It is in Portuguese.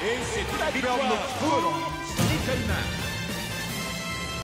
Esse tribal nocturno. Nickelman.